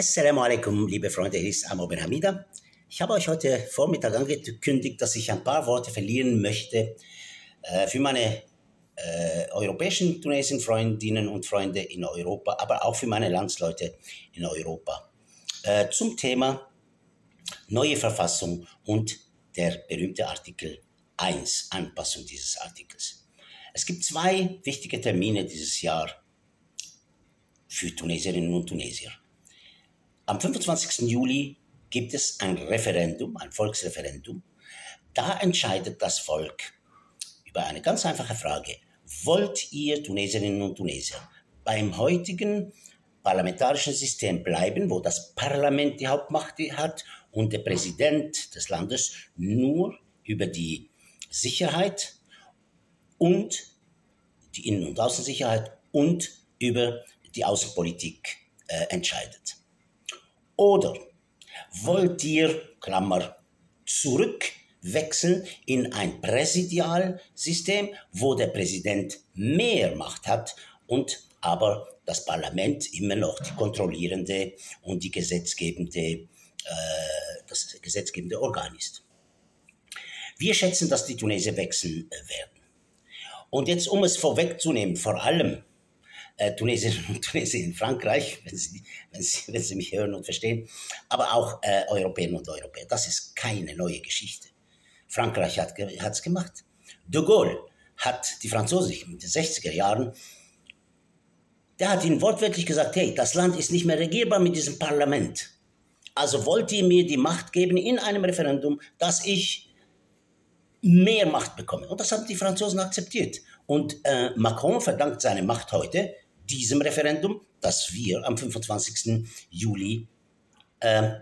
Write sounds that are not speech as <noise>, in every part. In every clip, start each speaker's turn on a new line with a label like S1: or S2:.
S1: Assalamu alaikum, liebe Freunde, hier ist Amor Ben Hamida. Ich habe euch heute Vormittag angekündigt, dass ich ein paar Worte verlieren möchte äh, für meine äh, europäischen Tunesien-Freundinnen und Freunde in Europa, aber auch für meine Landsleute in Europa äh, zum Thema neue Verfassung und der berühmte Artikel 1, Anpassung dieses Artikels. Es gibt zwei wichtige Termine dieses Jahr für Tunesierinnen und Tunesier. Am 25. Juli gibt es ein Referendum, ein Volksreferendum. Da entscheidet das Volk über eine ganz einfache Frage. Wollt ihr Tunesierinnen und Tunesier beim heutigen parlamentarischen System bleiben, wo das Parlament die Hauptmacht hat und der Präsident des Landes nur über die Sicherheit und die Innen- und Außensicherheit und über die Außenpolitik äh, entscheidet. Oder wollt ihr, Klammer, zurückwechseln in ein Präsidialsystem, wo der Präsident mehr Macht hat und aber das Parlament immer noch die kontrollierende und die gesetzgebende, äh, das gesetzgebende Organ ist. Wir schätzen, dass die Tunesier wechseln werden. Und jetzt, um es vorwegzunehmen, vor allem äh, Tunesierinnen und <laughs> Tunesier in Frankreich, wenn Sie, wenn, Sie, wenn Sie mich hören und verstehen, aber auch äh, Europäerinnen und Europäer. Das ist keine neue Geschichte. Frankreich hat es gemacht. De Gaulle hat die Franzosen in den 60er Jahren, der hat ihnen wortwörtlich gesagt, hey, das Land ist nicht mehr regierbar mit diesem Parlament. Also wollt ihr mir die Macht geben in einem Referendum, dass ich mehr Macht bekomme. Und das haben die Franzosen akzeptiert. Und äh, Macron verdankt seine Macht heute diesem Referendum, das wir am 25. Juli äh,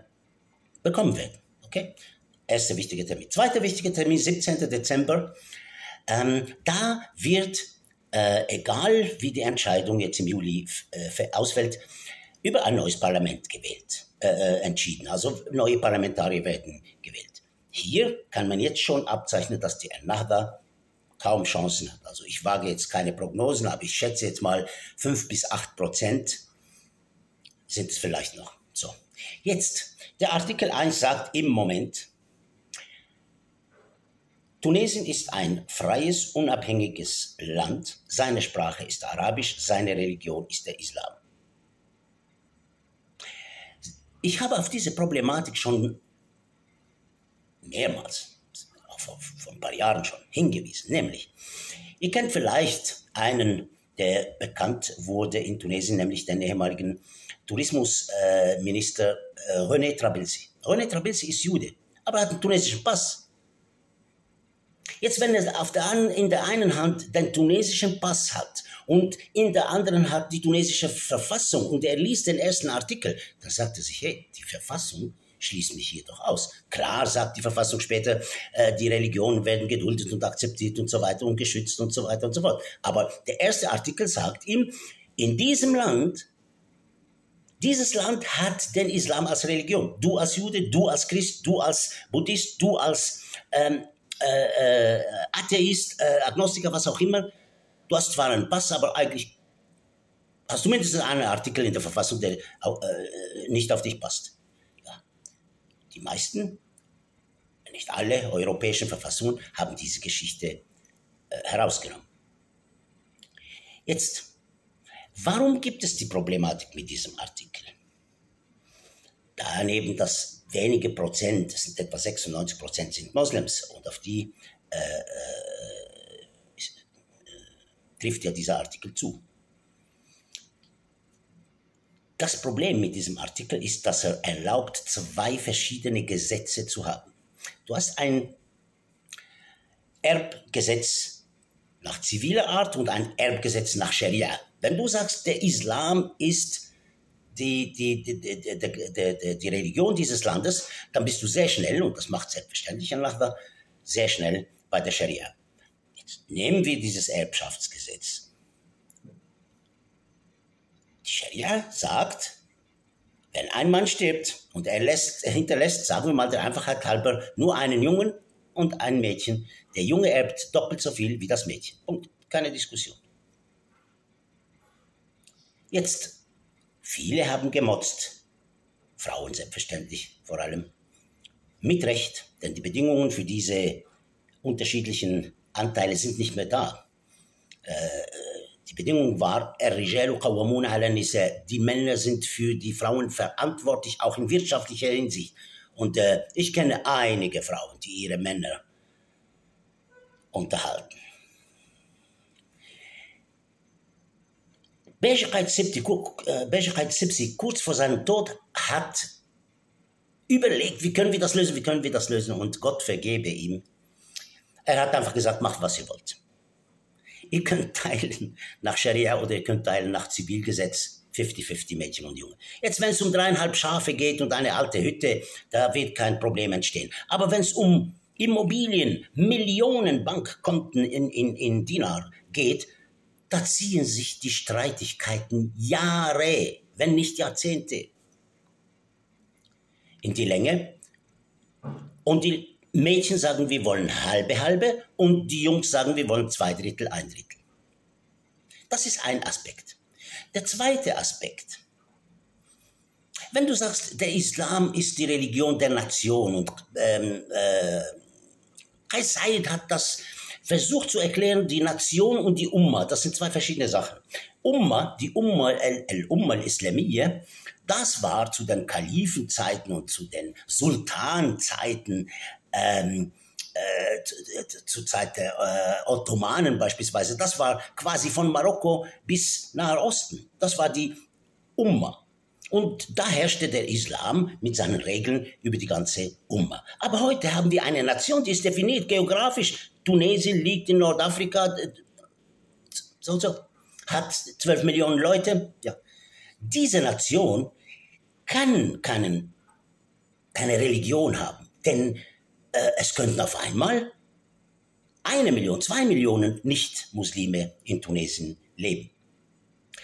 S1: bekommen werden. Okay? Erster wichtiger Termin. Zweiter wichtiger Termin, 17. Dezember. Ähm, da wird, äh, egal wie die Entscheidung jetzt im Juli äh, ausfällt, über ein neues Parlament gewählt, äh, äh, entschieden. Also neue Parlamentarier werden gewählt. Hier kann man jetzt schon abzeichnen, dass die Ennahda kaum Chancen hat. Also ich wage jetzt keine Prognosen, aber ich schätze jetzt mal fünf bis acht Prozent sind es vielleicht noch. So. Jetzt, der Artikel 1 sagt im Moment, Tunesien ist ein freies, unabhängiges Land. Seine Sprache ist Arabisch, seine Religion ist der Islam. Ich habe auf diese Problematik schon mehrmals ein paar Jahren schon hingewiesen. Nämlich, ihr kennt vielleicht einen, der bekannt wurde in Tunesien, nämlich den ehemaligen Tourismusminister äh, René Trabilsi. René Trabilsi ist Jude, aber hat einen tunesischen Pass. Jetzt, wenn er auf der, in der einen Hand den tunesischen Pass hat und in der anderen hat die tunesische Verfassung und er liest den ersten Artikel, dann sagt er sich, hey, die Verfassung schließt mich hier doch aus. Klar sagt die Verfassung später, äh, die Religionen werden geduldet und akzeptiert und so weiter und geschützt und so weiter und so fort. Aber der erste Artikel sagt ihm, in diesem Land, dieses Land hat den Islam als Religion. Du als Jude, du als Christ, du als Buddhist, du als ähm, äh, äh, Atheist, äh, Agnostiker, was auch immer. Du hast zwar einen Pass, aber eigentlich hast du mindestens einen Artikel in der Verfassung, der äh, nicht auf dich passt. Die meisten, nicht alle europäischen Verfassungen haben diese Geschichte äh, herausgenommen. Jetzt, warum gibt es die Problematik mit diesem Artikel? Daneben, dass wenige Prozent, das sind etwa 96 Prozent, sind Moslems und auf die äh, äh, trifft ja dieser Artikel zu. Das Problem mit diesem Artikel ist, dass er erlaubt, zwei verschiedene Gesetze zu haben. Du hast ein Erbgesetz nach ziviler Art und ein Erbgesetz nach Scharia. Wenn du sagst, der Islam ist die, die, die, die, die, Religion dieses Landes, dann bist du sehr schnell, und das macht selbstverständlich ein Nachbar, sehr schnell bei der Scharia. Jetzt nehmen wir dieses Erbschaftsgesetz die Scharia sagt, wenn ein Mann stirbt und er, lässt, er hinterlässt, sagen wir mal der Einfachheit halber, nur einen Jungen und ein Mädchen, der Junge erbt doppelt so viel wie das Mädchen. Punkt. Keine Diskussion. Jetzt, viele haben gemotzt. Frauen selbstverständlich vor allem, mit Recht, denn die Bedingungen für diese unterschiedlichen Anteile sind nicht mehr da. Äh, die Bedingung war, die Männer sind für die Frauen verantwortlich, auch in wirtschaftlicher Hinsicht. Und äh, ich kenne einige Frauen, die ihre Männer unterhalten. Beşiktaş Sipsi kurz vor seinem Tod hat überlegt, wie können wir das lösen, wie können wir das lösen und Gott vergebe ihm. Er hat einfach gesagt, macht was ihr wollt. Ihr könnt teilen nach Scharia oder ihr könnt teilen nach Zivilgesetz 50-50 Mädchen und Junge. Jetzt, wenn es um dreieinhalb Schafe geht und eine alte Hütte, da wird kein Problem entstehen. Aber wenn es um Immobilien, Millionen Bankkonten in, in, in Dinar geht, da ziehen sich die Streitigkeiten Jahre, wenn nicht Jahrzehnte in die Länge. Und die Mädchen sagen, wir wollen halbe halbe und die Jungs sagen, wir wollen zwei Drittel, ein Drittel. Das ist ein Aspekt. Der zweite Aspekt. Wenn du sagst, der Islam ist die Religion der Nation und ähm, äh, Said hat das versucht zu erklären, die Nation und die Umma, das sind zwei verschiedene Sachen. Umma, die Umma, al-Umma al-Islamiyya, das war zu den Kalifenzeiten und zu den Sultanzeiten, ähm, äh, zu, zur Zeit der äh, Ottomanen beispielsweise, das war quasi von Marokko bis Nahe Osten. Das war die Umma. Und da herrschte der Islam mit seinen Regeln über die ganze Umma. Aber heute haben wir eine Nation, die ist definiert geografisch. Tunesien liegt in Nordafrika, so, so, hat 12 Millionen Leute. Ja. Diese Nation kann keinen, keine Religion haben, denn äh, es könnten auf einmal eine Million, zwei Millionen Nicht-Muslime in Tunesien leben.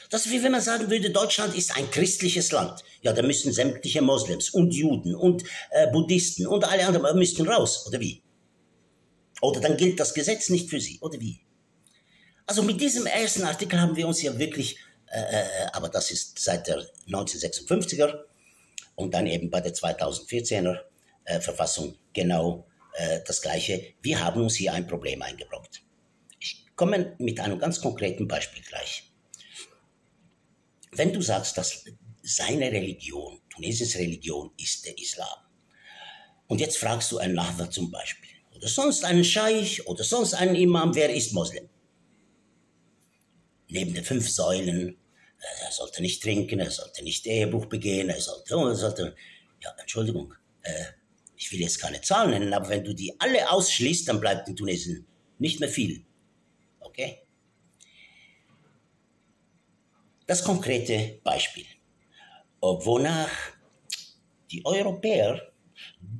S1: Das ist wie wenn man sagen würde, Deutschland ist ein christliches Land. Ja, da müssen sämtliche Moslems und Juden und äh, Buddhisten und alle anderen müssten raus, oder wie? Oder dann gilt das Gesetz nicht für sie, oder wie? Also mit diesem ersten Artikel haben wir uns ja wirklich, äh, äh aber das ist seit der 1956er und dann eben bei der 2014er äh, Verfassung genau äh, das Gleiche. Wir haben uns hier ein Problem eingebrockt. Ich komme mit einem ganz konkreten Beispiel gleich. Wenn du sagst, dass seine Religion, Tunesiens Religion, ist der Islam, und jetzt fragst du einen Nahwa zum Beispiel, oder sonst einen Scheich, oder sonst einen Imam, wer ist Moslem? Neben den fünf Säulen, äh, er sollte nicht trinken, er sollte nicht Ehebruch begehen, er sollte, er sollte, ja, Entschuldigung, äh, ich will jetzt keine Zahlen nennen, aber wenn du die alle ausschließt, dann bleibt in Tunesien nicht mehr viel. Okay? Das konkrete Beispiel, wonach die Europäer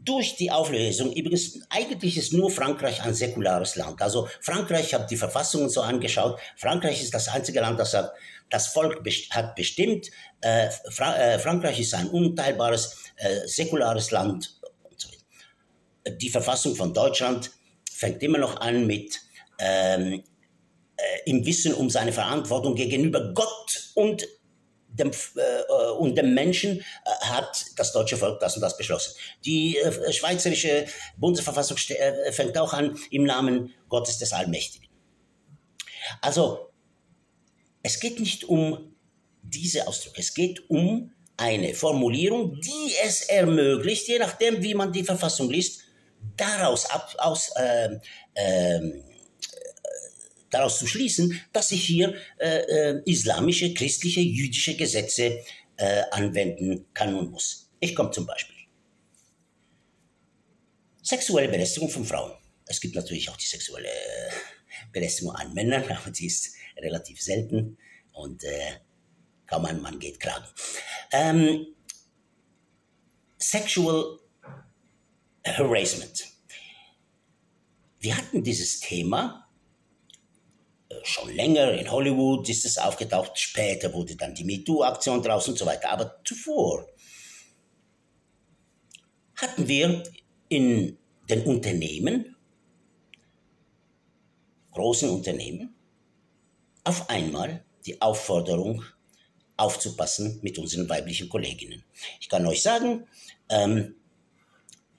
S1: durch die Auflösung, übrigens eigentlich ist nur Frankreich ein säkulares Land. Also Frankreich, ich habe die Verfassungen so angeschaut, Frankreich ist das einzige Land, das sagt, das Volk hat bestimmt, äh, Fra äh, Frankreich ist ein unteilbares, äh, säkulares Land. Die Verfassung von Deutschland fängt immer noch an mit ähm, äh, im Wissen um seine Verantwortung gegenüber Gott und dem, äh, und dem Menschen äh, hat das deutsche Volk das und das beschlossen. Die äh, schweizerische Bundesverfassung äh, fängt auch an im Namen Gottes des Allmächtigen. Also, es geht nicht um diese Ausdrücke, es geht um eine Formulierung, die es ermöglicht, je nachdem, wie man die Verfassung liest, daraus ab, aus, äh, äh, daraus zu schließen, dass ich hier äh, äh, islamische, christliche, jüdische Gesetze äh, anwenden kann und muss. Ich komme zum Beispiel. Sexuelle Belästigung von Frauen. Es gibt natürlich auch die sexuelle äh, Belästigung an Männern, <laughs> aber die ist relativ selten und kaum ein Mann geht klagen. Ähm, Sexual Harassment. Wir hatten dieses Thema schon länger in Hollywood ist es aufgetaucht, später wurde dann die MeToo-Aktion draus und so weiter. Aber zuvor hatten wir in den Unternehmen, großen Unternehmen, auf einmal die Aufforderung, aufzupassen mit unseren weiblichen Kolleginnen. Ich kann euch sagen, ähm,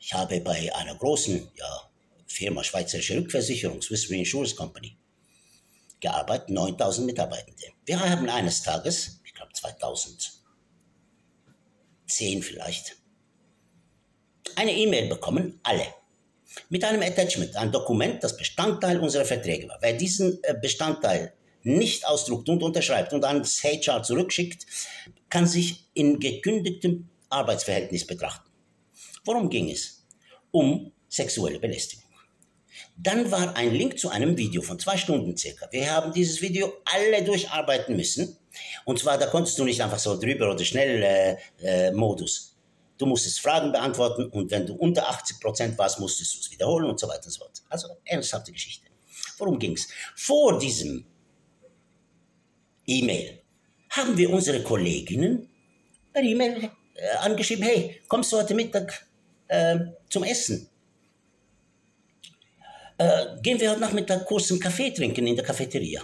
S1: ich habe bei einer großen ja, Firma Schweizerische Rückversicherung, Swiss Reinsurance Company, gearbeitet, 9000 Mitarbeitende. Wir haben eines Tages, ich glaube 2010 vielleicht, eine E-Mail bekommen, alle, mit einem Attachment, ein Dokument, das Bestandteil unserer Verträge war. Wer diesen äh, Bestandteil nicht ausdruckt und unterschreibt und ans HR zurückschickt, kann sich in gekündigtem Arbeitsverhältnis betrachten. Worum ging es? Um sexuelle Belästigung. Dann war ein Link zu einem Video von zwei Stunden circa. Wir haben dieses Video alle durcharbeiten müssen. Und zwar, da konntest du nicht einfach so drüber oder schnell äh, äh, Modus. Du musstest Fragen beantworten und wenn du unter 80 Prozent warst, musstest du es wiederholen und so weiter und so fort. Also ernsthafte Geschichte. Worum ging es? Vor diesem E-Mail haben wir unsere Kolleginnen per E-Mail äh, angeschrieben, hey, kommst du heute Mittag äh, zum Essen? Äh, gehen wir heute Nachmittag kurz einen Kaffee trinken in der Cafeteria.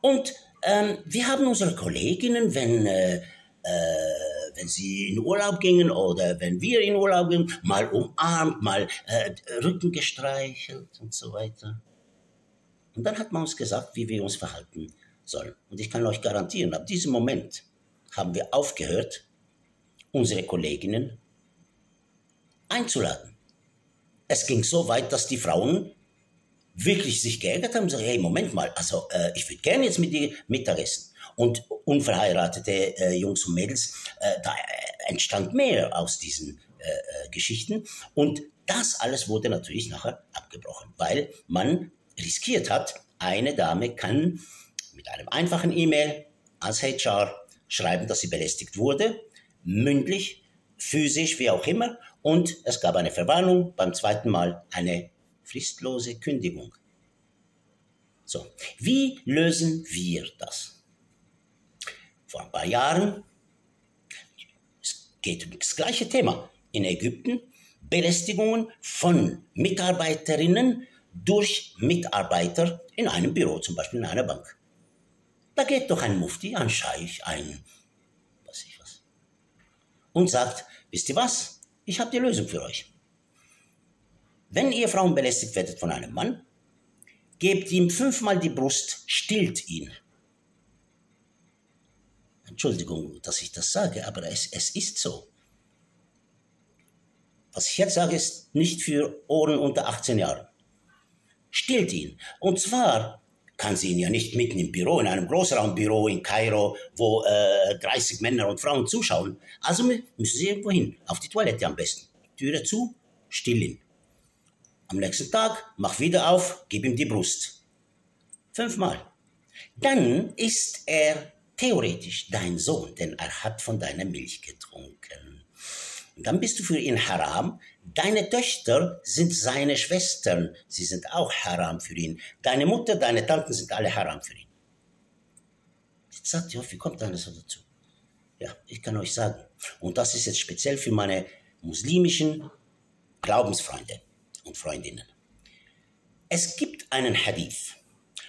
S1: Und ähm, wir haben unsere Kolleginnen, wenn, äh, äh, wenn sie in Urlaub gingen oder wenn wir in Urlaub gingen, mal umarmt, mal äh, Rücken gestreichelt und so weiter. Und dann hat man uns gesagt, wie wir uns verhalten sollen. Und ich kann euch garantieren, ab diesem Moment haben wir aufgehört, unsere Kolleginnen einzuladen. Es ging so weit, dass die Frauen wirklich sich geärgert haben und gesagt, hey, Moment mal, also äh, ich würde gerne jetzt mit dir Mittagessen. Und unverheiratete äh, Jungs und Mädels, äh, da entstand mehr aus diesen äh, äh, Geschichten. Und das alles wurde natürlich nachher abgebrochen, weil man riskiert hat, eine Dame kann mit einem einfachen E-Mail als HR schreiben, dass sie belästigt wurde, mündlich, physisch, wie auch immer, und es gab eine Verwarnung, beim zweiten Mal eine fristlose Kündigung. So, wie lösen wir das? Vor ein paar Jahren, es geht um das gleiche Thema, in Ägypten, Belästigungen von Mitarbeiterinnen durch Mitarbeiter in einem Büro, zum Beispiel in einer Bank. Da geht doch ein Mufti, ein Scheich, ein was ich was, und sagt, wisst ihr was, ich habe die Lösung für euch. Wenn ihr Frauen belästigt werdet von einem Mann, gebt ihm fünfmal die Brust, stillt ihn. Entschuldigung, dass ich das sage, aber es, es ist so. Was ich jetzt sage, ist nicht für Ohren unter 18 Jahren stillt ihn. Und zwar kann sie ihn ja nicht mitten im Büro, in einem Großraumbüro in Kairo, wo äh, 30 Männer und Frauen zuschauen. Also müssen sie irgendwo hin, auf die Toilette am besten. Türe zu, still ihn. Am nächsten Tag, mach wieder auf, gib ihm die Brust. Fünfmal. Dann ist er theoretisch dein Sohn, denn er hat von deiner Milch getrunken. Und dann bist du für ihn haram, Deine Töchter sind seine Schwestern, sie sind auch Haram für ihn. Deine Mutter, deine Tanten sind alle Haram für ihn. Jetzt sagt ihr, wie kommt einer so dazu? Ja, ich kann euch sagen. Und das ist jetzt speziell für meine muslimischen Glaubensfreunde und Freundinnen. Es gibt einen Hadith,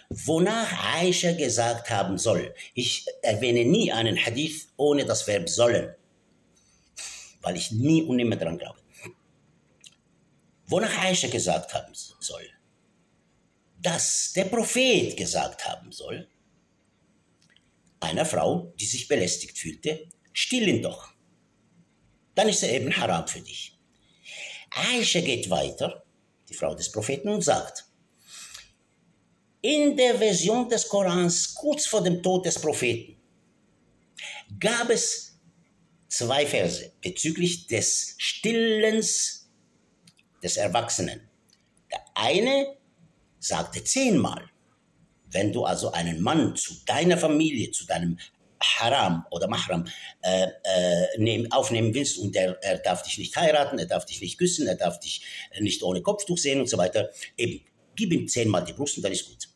S1: wonach Aisha gesagt haben soll. Ich erwähne nie einen Hadith ohne das Verb sollen, weil ich nie und nimmer daran glaube wonach Aisha gesagt haben soll, dass der Prophet gesagt haben soll, einer Frau, die sich belästigt fühlte, still ihn doch. Dann ist er eben haram für dich. Aisha geht weiter, die Frau des Propheten, und sagt, in der Version des Korans kurz vor dem Tod des Propheten gab es zwei Verse bezüglich des Stillens des Erwachsenen. Der eine sagte zehnmal, wenn du also einen Mann zu deiner Familie, zu deinem Haram oder Mahram äh, äh, nehm, aufnehmen willst und er, er darf dich nicht heiraten, er darf dich nicht küssen, er darf dich nicht ohne Kopftuch sehen und so weiter, eben, gib ihm zehnmal die Brust und dann ist gut.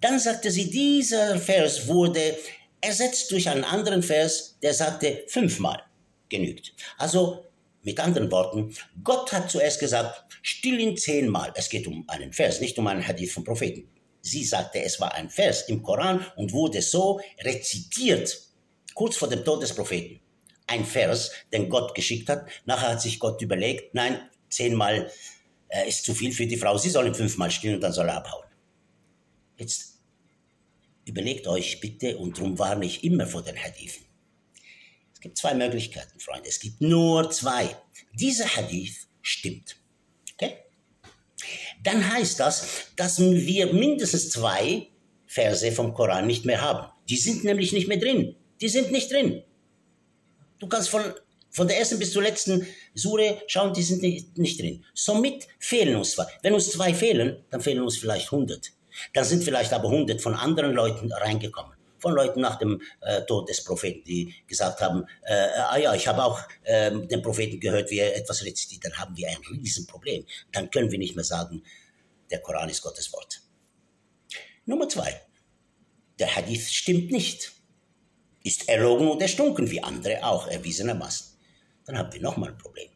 S1: Dann sagte sie, dieser Vers wurde ersetzt durch einen anderen Vers, der sagte fünfmal genügt. Also mit anderen Worten, Gott hat zuerst gesagt, still ihn zehnmal. Es geht um einen Vers, nicht um einen Hadith vom Propheten. Sie sagte, es war ein Vers im Koran und wurde so rezitiert, kurz vor dem Tod des Propheten. Ein Vers, den Gott geschickt hat. Nachher hat sich Gott überlegt, nein, zehnmal äh, ist zu viel für die Frau, sie soll ihn fünfmal stillen und dann soll er abhauen. Jetzt überlegt euch bitte, und darum warne ich immer vor den Hadithen. Gibt zwei Möglichkeiten, Freunde. Es gibt nur zwei. Dieser Hadith stimmt. Okay? Dann heißt das, dass wir mindestens zwei Verse vom Koran nicht mehr haben. Die sind nämlich nicht mehr drin. Die sind nicht drin. Du kannst von, von der ersten bis zur letzten Sure schauen, die sind nicht, nicht drin. Somit fehlen uns zwei. Wenn uns zwei fehlen, dann fehlen uns vielleicht hundert. Dann sind vielleicht aber hundert von anderen Leuten reingekommen von Leuten nach dem äh, Tod des Propheten, die gesagt haben, äh, ah ja, ich habe auch äh, den Propheten gehört, wie er etwas rezitiert, dann haben wir ein Riesenproblem. Dann können wir nicht mehr sagen, der Koran ist Gottes Wort. Nummer zwei, der Hadith stimmt nicht, ist erlogen und erstunken, wie andere auch erwiesenermaßen. Dann haben wir nochmal ein Problem.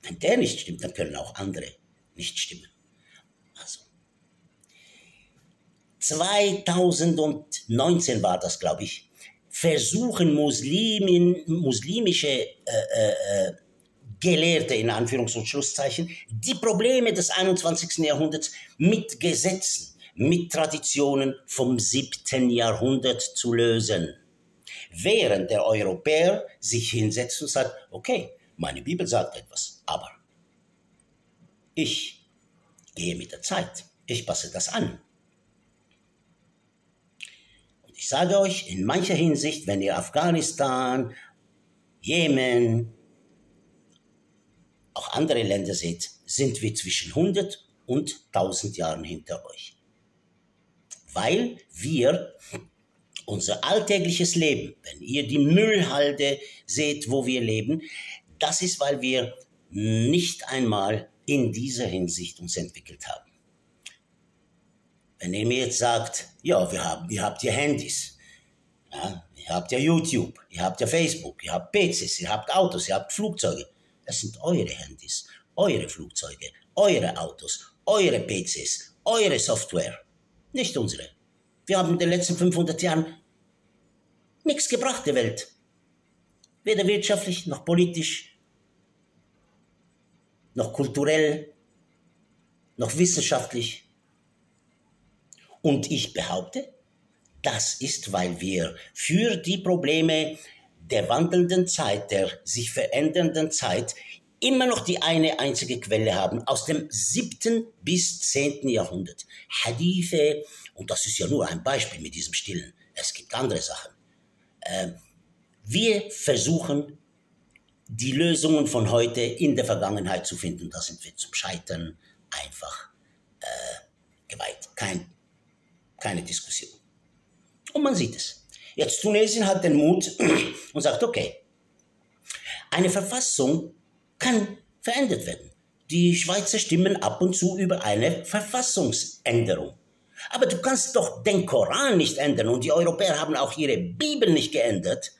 S1: Wenn der nicht stimmt, dann können auch andere nicht stimmen. 2019 war das, glaube ich, versuchen Muslimen, muslimische äh, äh, äh, Gelehrte in Anführungs- und Schlusszeichen die Probleme des 21. Jahrhunderts mit Gesetzen, mit Traditionen vom 7. Jahrhundert zu lösen. Während der Europäer sich hinsetzt und sagt, okay, meine Bibel sagt etwas, aber ich gehe mit der Zeit, ich passe das an. Ich sage euch, in mancher Hinsicht, wenn ihr Afghanistan, Jemen, auch andere Länder seht, sind wir zwischen 100 und 1000 Jahren hinter euch. Weil wir unser alltägliches Leben, wenn ihr die Müllhalde seht, wo wir leben, das ist, weil wir nicht einmal in dieser Hinsicht uns entwickelt haben. Wenn ihr mir jetzt sagt, ja, wir haben, ihr habt ja Handys, ja, ihr habt ja YouTube, ihr habt ja Facebook, ihr habt PCs, ihr habt Autos, ihr habt Flugzeuge. Das sind eure Handys, eure Flugzeuge, eure Autos, eure PCs, eure Software, nicht unsere. Wir haben in den letzten 500 Jahren nichts gebracht der Welt. Weder wirtschaftlich noch politisch, noch kulturell, noch wissenschaftlich. Und ich behaupte, das ist, weil wir für die Probleme der wandelnden Zeit, der sich verändernden Zeit, immer noch die eine einzige Quelle haben aus dem siebten bis zehnten Jahrhundert. Hadithe, und das ist ja nur ein Beispiel mit diesem Stillen, es gibt andere Sachen. Äh, wir versuchen, die Lösungen von heute in der Vergangenheit zu finden. Da sind wir zum Scheitern einfach äh, geweiht. Kein keine Diskussion. Und man sieht es. Jetzt Tunesien hat den Mut <clears throat> und sagt, okay, eine Verfassung kann verändert werden. Die Schweizer stimmen ab und zu über eine Verfassungsänderung. Aber du kannst doch den Koran nicht ändern und die Europäer haben auch ihre Bibel nicht geändert.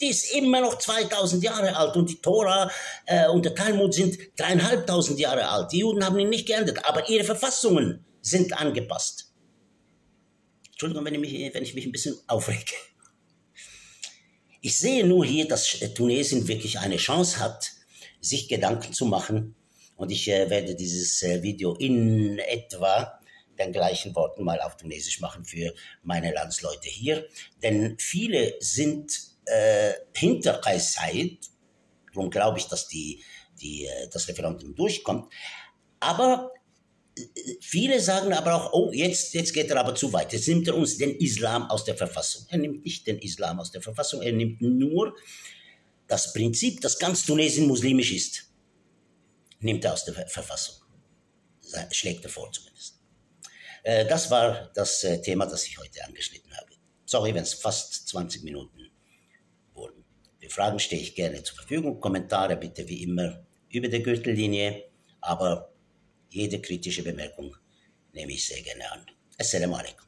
S1: Die ist immer noch 2000 Jahre alt und die Tora äh, und der Talmud sind dreieinhalbtausend Jahre alt. Die Juden haben ihn nicht geändert, aber ihre Verfassungen sind angepasst. Entschuldigung, wenn ich, mich, wenn ich mich ein bisschen aufrege. Ich sehe nur hier, dass Tunesien wirklich eine Chance hat, sich Gedanken zu machen. Und ich äh, werde dieses äh, Video in etwa den gleichen Worten mal auf Tunesisch machen für meine Landsleute hier. Denn viele sind äh, hinter Kais. Darum glaube ich, dass die, die, äh, das Referendum durchkommt. Aber Viele sagen aber auch, oh, jetzt, jetzt geht er aber zu weit. Jetzt nimmt er uns den Islam aus der Verfassung. Er nimmt nicht den Islam aus der Verfassung, er nimmt nur das Prinzip, dass ganz Tunesien muslimisch ist, nimmt er aus der Verfassung. Schlägt er vor zumindest. Äh, das war das äh, Thema, das ich heute angeschnitten habe. Sorry, wenn es fast 20 Minuten wurden. Für Fragen stehe ich gerne zur Verfügung. Kommentare bitte wie immer über der Gürtellinie. Aber jede kritische Bemerkung nehme ich sehr gerne an. Assalamu alaikum.